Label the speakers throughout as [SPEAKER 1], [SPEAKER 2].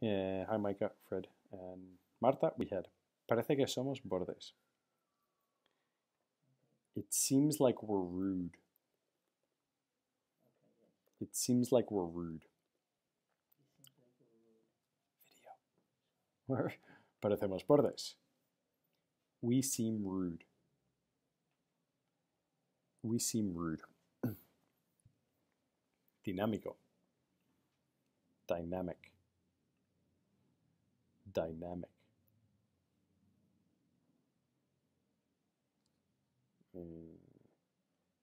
[SPEAKER 1] Yeah, hi Maika, Fred, and Marta. We had parece que somos bordes. It seems like we're rude.
[SPEAKER 2] It seems like we're rude.
[SPEAKER 1] Video. We're parecemos bordes. We seem rude. We seem rude. Dinámico. Dynamic. Dynamic. Mm,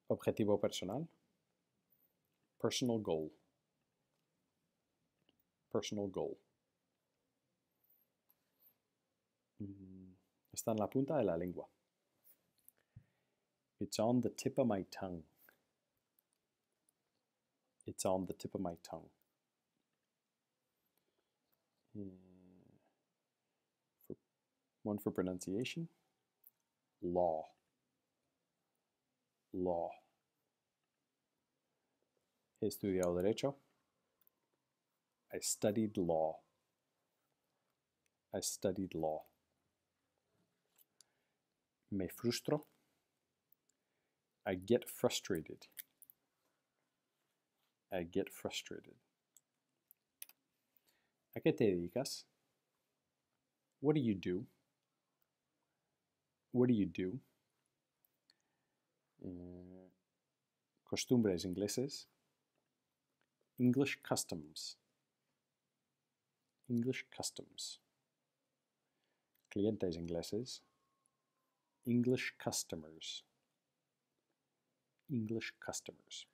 [SPEAKER 1] Objetivo personal. Personal goal. Personal goal. Mm, Está en la punta de la lengua. It's on the tip of my tongue. It's on the tip of my tongue. Mm, for, one for pronunciation. Law. Law. He estudiado Derecho. I studied law. I studied law. Me frustro. I get frustrated. I get frustrated. ¿A qué te dedicas? What do you do? What do you do? Eh, costumbres ingleses. English customs. English customs. Clientes ingleses. English customers. English customers.